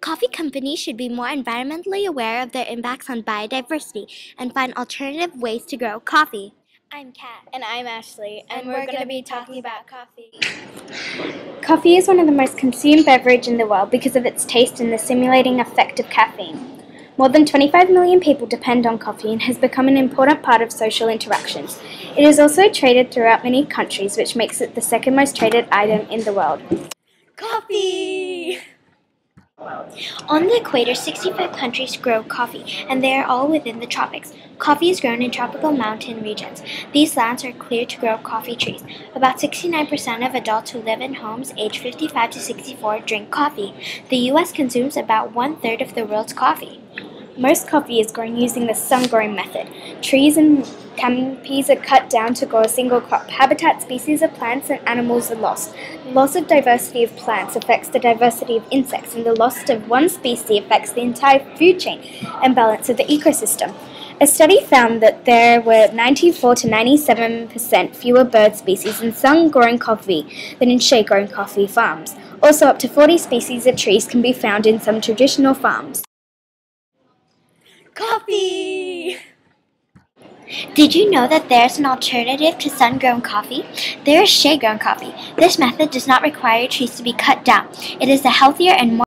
Coffee companies should be more environmentally aware of their impacts on biodiversity and find alternative ways to grow coffee. I'm Kat. And I'm Ashleigh, and, And we're, we're going to be talking talking about coffee. Coffee is one of the most consumed beverage in the world because of its taste and the stimulating effect of caffeine. More than 25 million people depend on coffee and has become an important part of social interactions. It is also traded throughout many countries, which makes it the second most traded item in the world. Coffee! On the equator, 65 countries grow coffee, and they are all within the tropics. Coffee is grown in tropical mountain regions. These lands are cleared to grow coffee trees. About 69% of adults who live in homes aged 55 to 64 drink coffee. The U.S. consumes about one third of the world's coffee. Most coffee is grown using the sun-grown method. Trees and canopies are cut down to grow a single crop. Habitat species of plants and animals are lost. The loss of diversity of plants affects the diversity of insects, and the loss of one species affects the entire food chain and balance of the ecosystem. A study found that there were 94 to 97% fewer bird species in sun grown coffee than in shade grown coffee farms. Also, up to 40 species of trees can be found in some traditional farms. Coffee! Did you know that there's an alternative to sun grown coffee? There is shade grown coffee. This method does not require trees to be cut down. It is a healthier and more